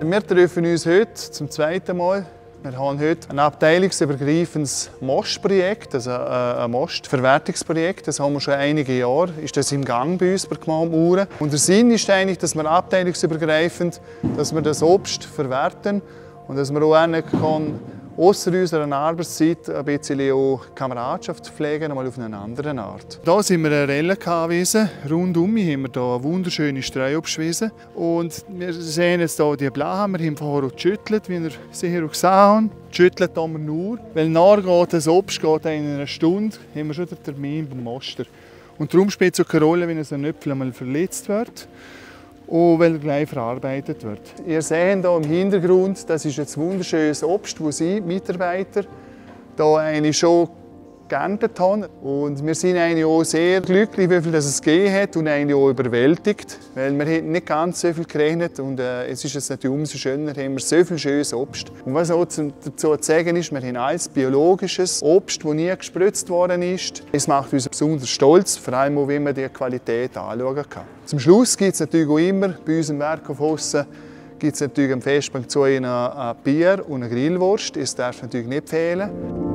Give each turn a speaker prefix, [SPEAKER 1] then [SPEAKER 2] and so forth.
[SPEAKER 1] Wir treffen uns heute zum zweiten Mal. Wir haben heute ein abteilungsübergreifendes Mostprojekt, also ein Mostverwertungsprojekt. Das haben wir schon einige Jahre, ist das im Gang bei uns bei Gemeinde Uhren. Und der Sinn ist eigentlich, dass wir abteilungsübergreifend, dass wir das Obst verwerten und dass man auch kann, außer unserer Arbeitszeit ein bisschen auch Kameradschaft pflegen, einmal auf eine andere Art. Hier sind wir eine Relle gewesen. Rundum haben wir hier eine wunderschöne Streuobstwiese. Und wir sehen jetzt hier die Blauen. Wir haben vorher geschüttelt, wie ihr sicher auch gesehen habt. Geschüttelt haben wir nur, weil nachher das Obst geht in einer Stunde, haben wir schon den Termin beim Moster. Und darum spielt es auch keine Rolle, wenn ein Äpfel einmal verletzt wird und weil er gleich verarbeitet wird. Ihr seht hier im Hintergrund, das ist ein wunderschönes Obst, das Sie Mitarbeiter hier eigentlich schon geerntet haben. Und wir sind eigentlich auch sehr glücklich, wie viel das es gegeben hat und eigentlich auch überwältigt, weil wir hätten nicht ganz so viel gerechnet und äh, es ist jetzt natürlich umso schöner, haben wir so viel schönes Obst. Und was auch dazu zu sagen ist, wir haben alles biologisches Obst, das nie gespritzt worden ist. Es macht uns besonders stolz, vor allem auch, wie man die Qualität anschauen kann. Zum Schluss gibt es natürlich auch immer bei unserem Werk auf Hossen gibt es natürlich am Festbank zu ein Bier und eine Grillwurst. Das darf natürlich nicht fehlen.